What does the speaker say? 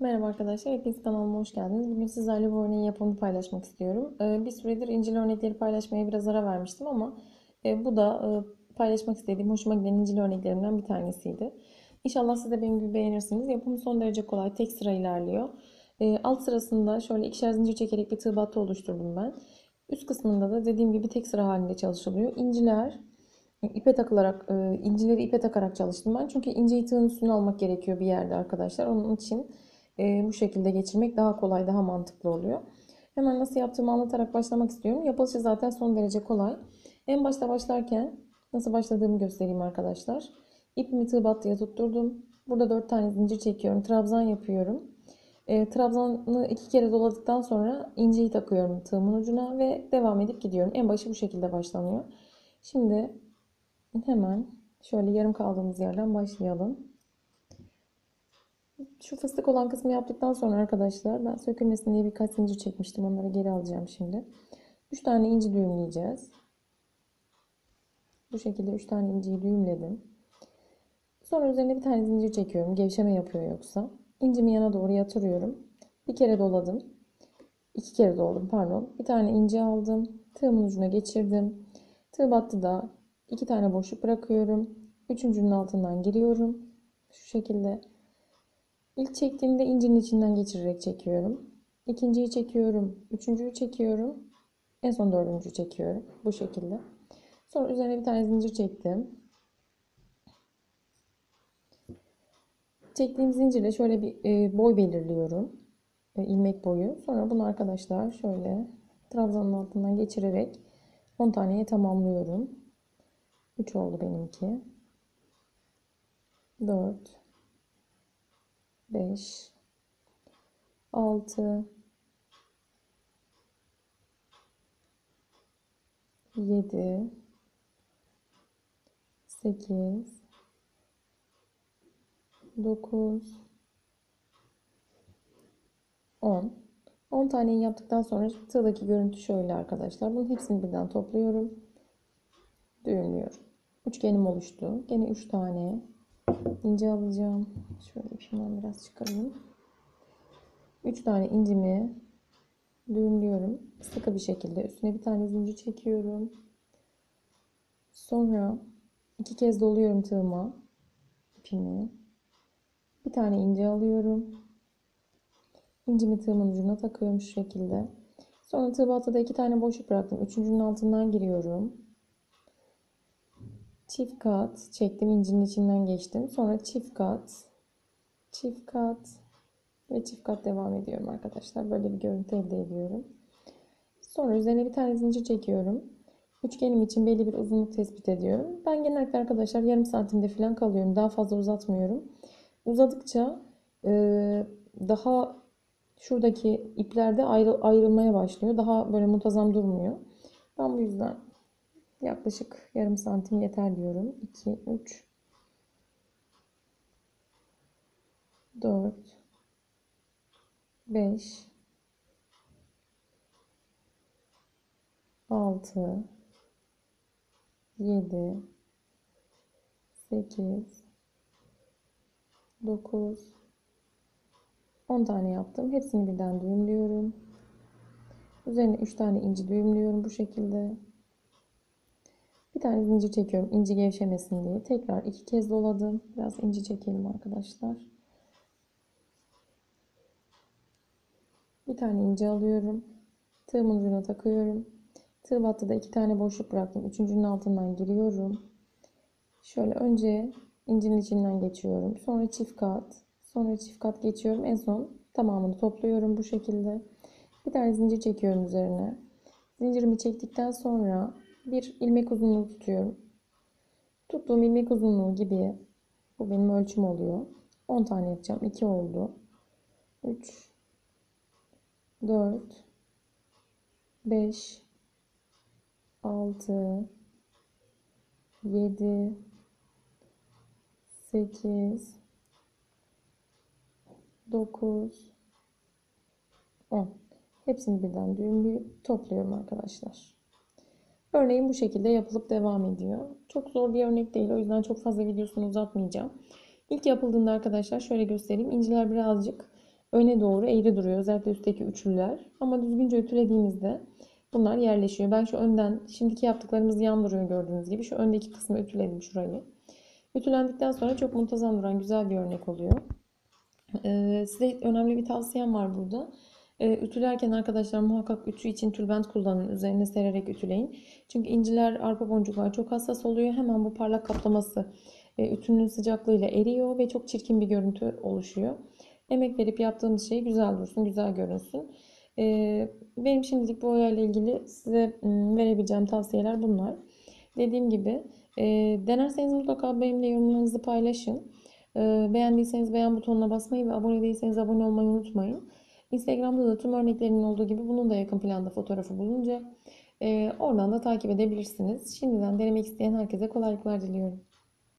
Merhaba arkadaşlar, hepiniz kanalıma hoş geldiniz. Bugün sizlerle bu örneğin yapımını paylaşmak istiyorum. Ee, Bir süredir incil örnekleri paylaşmaya biraz ara vermiştim ama e, bu da e, paylaşmak istediğim, hoşuma giden incil örneklerimden bir tanesiydi. İnşallah siz de benim gibi beğenirsiniz. Yapımı son derece kolay, tek sıra ilerliyor. E, Alt sırasında şöyle ikişer zincir çekerek bir tığ battı oluşturdum ben. Üst kısmında da dediğim gibi tek sıra halinde çalışılıyor. İnciler ipe takılarak, e, incileri ipe takarak çalıştım ben. Çünkü inceyi tığın üstüne almak gerekiyor bir yerde arkadaşlar. Onun için e, bu şekilde geçirmek daha kolay, daha mantıklı oluyor. Hemen nasıl yaptığımı anlatarak başlamak istiyorum. Yapılışı zaten son derece kolay. En başta başlarken nasıl başladığımı göstereyim arkadaşlar. İpimi tığ battıya tutturdum. Burada 4 tane zincir çekiyorum. Trabzan yapıyorum. E, trabzanı iki kere doladıktan sonra inciyi takıyorum tığımın ucuna ve devam edip gidiyorum. En başı bu şekilde başlanıyor. Şimdi hemen şöyle yarım kaldığımız yerden başlayalım. Şu fıstık olan kısmı yaptıktan sonra arkadaşlar ben sökülmesin diye birkaç zincir çekmiştim. Onları geri alacağım şimdi. 3 tane inci düğümleyeceğiz. Bu şekilde 3 tane inciyi düğümledim. Sonra üzerine bir tane zincir çekiyorum. Gevşeme yapıyor yoksa. İncimi yana doğru yatırıyorum. Bir kere doladım. İki kere doladım pardon. Bir tane inci aldım. Tığımın ucuna geçirdim. Tığ battı da iki tane boşluk bırakıyorum. Üçüncünün altından giriyorum. Şu şekilde. İlk çektiğimde incinin içinden geçirerek çekiyorum. İkinciyi çekiyorum. Üçüncüyü çekiyorum. En son dördüncüyü çekiyorum. Bu şekilde. Sonra üzerine bir tane zincir çektim. Çektiğim zincirle şöyle bir e, boy belirliyorum. E, ilmek boyu. Sonra bunu arkadaşlar şöyle trabzanın altından geçirerek 10 taneye tamamlıyorum. 3 oldu benimki. 4 5 6 7 8 9 10 10 taneyi yaptıktan sonra tığdaki görüntü şöyle arkadaşlar. Bunun hepsini birden topluyorum. Düğümlüyorum. Üçgenim oluştu. Gene 3 tane ince alacağım. Şöyle ipimden biraz çıkarayım. 3 tane incimi düğümlüyorum. Sıkı bir şekilde üstüne bir tane zincir çekiyorum. Sonra iki kez doluyorum tığıma ipimi. Bir tane ince alıyorum. İncimi tığımın ucuna takıyorum şu şekilde. Sonra tığ battıda iki tane boşluk bıraktım. Üçüncünün altından giriyorum. Çift kat çektim. incinin içinden geçtim. Sonra çift kat, çift kat ve çift kat devam ediyorum arkadaşlar. Böyle bir görüntü elde ediyorum. Sonra üzerine bir tane zincir çekiyorum. Üçgenim için belli bir uzunluk tespit ediyorum. Ben genellikle arkadaşlar yarım santimde falan kalıyorum. Daha fazla uzatmıyorum. Uzadıkça daha şuradaki iplerde ayrı, ayrılmaya başlıyor. Daha böyle muntazam durmuyor. Ben bu yüzden yaklaşık yarım santim yeter diyorum. 2, 3, 4, 5, 6, 7, 8, 9, 10 tane yaptım. Hepsini birden düğümlüyorum. Üzerine 3 tane inci düğümlüyorum bu şekilde. Bir tane zincir çekiyorum inci gevşemesin diye. Tekrar iki kez doladım. Biraz inci çekelim arkadaşlar. Bir tane inci alıyorum. Tığımın ucuna takıyorum. Tığ battıda iki tane boşluk bıraktım. Üçüncünün altından giriyorum. Şöyle önce incinin içinden geçiyorum. Sonra çift kat. Sonra çift kat geçiyorum. En son tamamını topluyorum bu şekilde. Bir tane zincir çekiyorum üzerine. Zincirimi çektikten sonra bir ilmek uzunluğu tutuyorum. Tuttuğum ilmek uzunluğu gibi bu benim ölçüm oluyor. 10 tane yapacağım. 2 oldu. 3 4 5 6 7 8 9 10 Hepsini birden düğümleyip topluyorum arkadaşlar. Örneğin bu şekilde yapılıp devam ediyor. Çok zor bir örnek değil. O yüzden çok fazla videosunu uzatmayacağım. İlk yapıldığında arkadaşlar şöyle göstereyim. İnciler birazcık öne doğru eğri duruyor. Özellikle üstteki üçlüler. Ama düzgünce ütülediğimizde bunlar yerleşiyor. Ben şu önden şimdiki yaptıklarımız yan duruyor gördüğünüz gibi. Şu öndeki kısmı ütüledim şurayı. Ütülendikten sonra çok muntazam duran güzel bir örnek oluyor. Ee, size önemli bir tavsiyem var burada. Ee, ütülerken arkadaşlar muhakkak ütü için tülbent kullanın. Üzerine sererek ütüleyin. Çünkü inciler, arpa boncuklar çok hassas oluyor. Hemen bu parlak kaplaması e, ütünün sıcaklığıyla eriyor ve çok çirkin bir görüntü oluşuyor. Emek verip yaptığımız şey güzel dursun, güzel görünsün. Ee, benim şimdilik bu boyayla ilgili size verebileceğim tavsiyeler bunlar. Dediğim gibi e, denerseniz mutlaka benimle yorumlarınızı paylaşın. Ee, Beğendiyseniz beğen butonuna basmayı ve abone değilseniz abone olmayı unutmayın. Instagram'da da tüm örneklerimin olduğu gibi bunun da yakın planda fotoğrafı bulunacak. Ee, oradan da takip edebilirsiniz. Şimdiden denemek isteyen herkese kolaylıklar diliyorum.